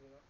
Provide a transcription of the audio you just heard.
you know